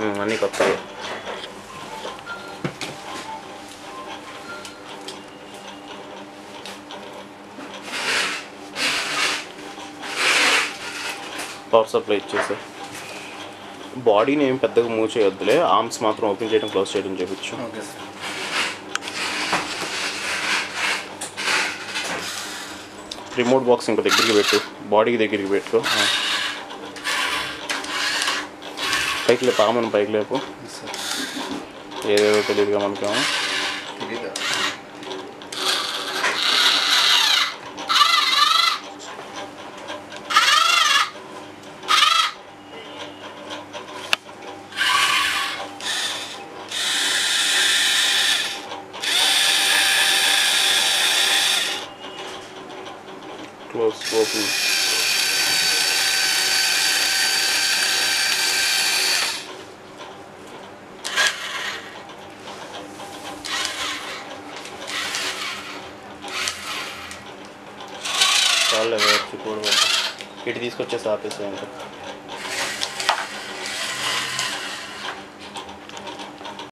ఉమ్, అన్నీ కొత్తవి power supply ఇచ్చేసి బాడీని ఏం పెద్దగా మూవ్ చేయొద్దులే ఆర్మ్స్ మాత్రం ఓపెన్ చేయడం క్లోజ్ చేయడం చేయించు ఓకే సార్ రిమోట్ బాక్స్ ఇంకా దగ్గరికి పెట్టు బాడీకి దగ్గరికి పెట్టు పైకి లేపు ఆమెను పైకి లేపు సార్ ఏదేదో తెలియదుగా మనకేమో తెలీదా క్లోజ్ చాలే వచ్చి కూడబెట్టి ఇటు తీసుకొచ్చేసి ఆపేసా ఇంకా